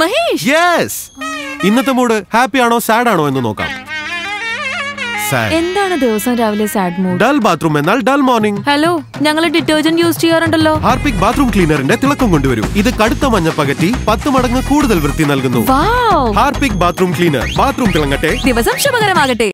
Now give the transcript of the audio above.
Mahesh? Yes ഇന്നത്തെ mood happy ആണോ sad ആണോ എന്ന് നോക്കാം. എന്താണ് ദിവസം രാവിലെ സാഡ് മൂഡ് ഡൽ ബാത്റൂം എന്നാൽ ഡൽ മോർണിംഗ് ഹലോ ഞങ്ങൾ ഡിറ്റർജന്റ് യൂസ് ചെയ്യാറുണ്ടല്ലോ. ഹാർപിക് ബാത്റൂം ക്ലീനറിന്റെ തിളക്കം കൊണ്ടുവരൂ. ഇത് കടുത്ത മഞ്ഞ പകറ്റി പത്ത് മടങ്ങ് കൂടുതൽ വൃത്തി നൽകുന്നു. Wow Harpic bathroom cleaner bathroom തിളങ്ങട്ടെ. ദിവസം ശുഭകരമാകട്ടെ.